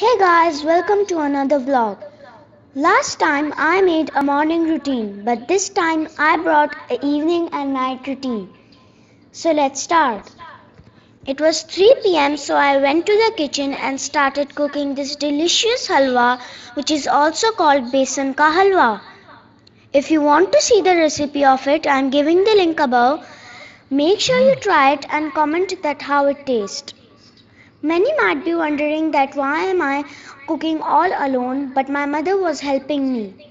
Hey guys, welcome to another vlog. Last time I made a morning routine, but this time I brought an evening and night routine. So let's start. It was 3 pm, so I went to the kitchen and started cooking this delicious halwa, which is also called besan ka halwa. If you want to see the recipe of it, I am giving the link above. Make sure you try it and comment that how it tastes. Many might be wondering that why am I cooking all alone but my mother was helping me.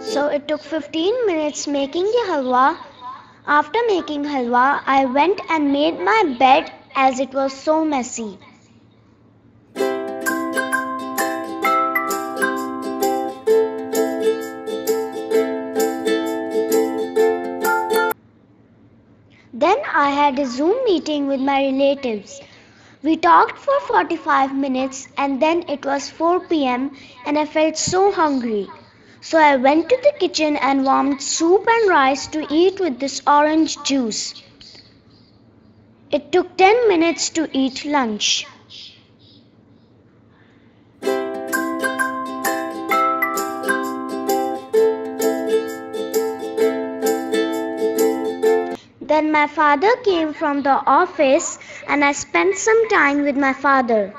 So it took 15 minutes making the halwa. After making halwa, I went and made my bed as it was so messy. Then I had a Zoom meeting with my relatives. We talked for 45 minutes and then it was 4 pm and I felt so hungry. So I went to the kitchen and warmed soup and rice to eat with this orange juice. It took 10 minutes to eat lunch. Then my father came from the office and I spent some time with my father.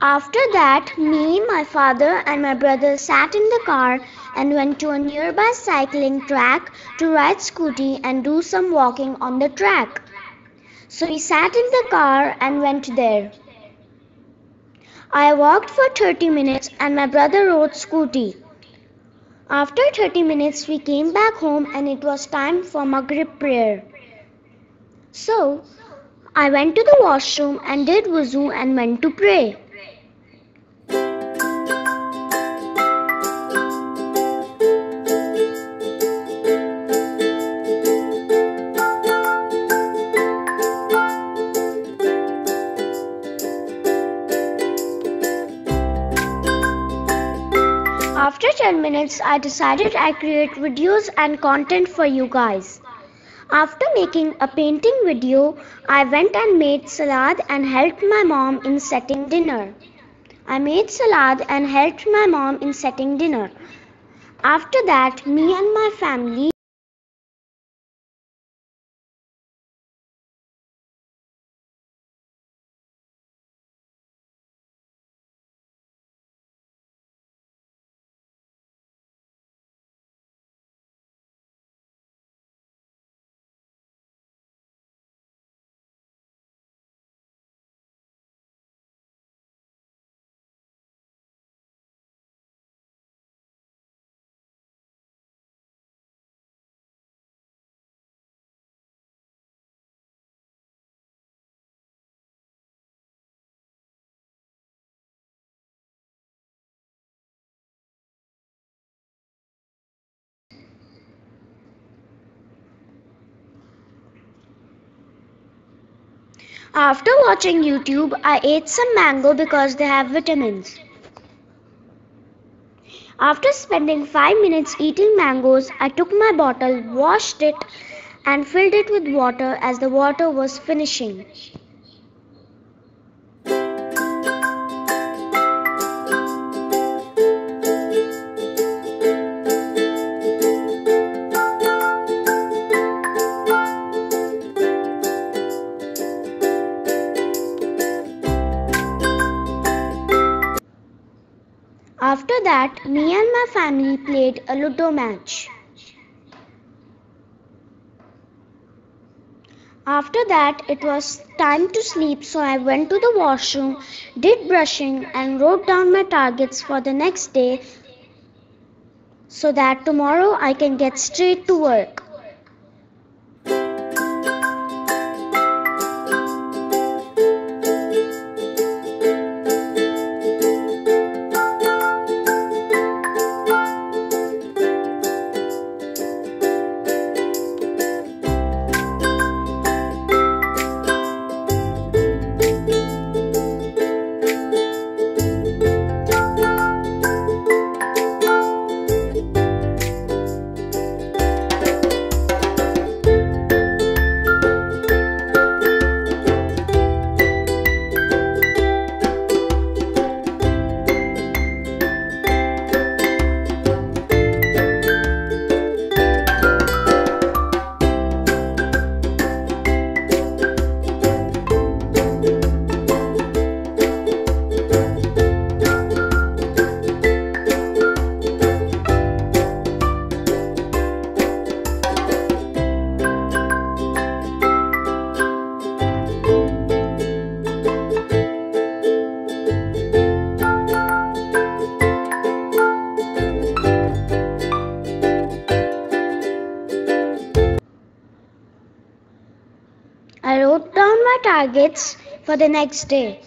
After that, me, my father, and my brother sat in the car and went to a nearby cycling track to ride scooty and do some walking on the track. So we sat in the car and went there. I walked for 30 minutes and my brother rode scooty. After 30 minutes we came back home and it was time for Maghrib prayer. So I went to the washroom and did wuzu and went to pray. 10 minutes, I decided I create videos and content for you guys. After making a painting video, I went and made salad and helped my mom in setting dinner. I made salad and helped my mom in setting dinner. After that, me and my family After watching YouTube, I ate some mango because they have vitamins. After spending 5 minutes eating mangoes, I took my bottle, washed it, and filled it with water as the water was finishing. After that, me and my family played a Ludo match. After that, it was time to sleep, so I went to the washroom, did brushing, and wrote down my targets for the next day so that tomorrow I can get straight to work. Targets for the next day.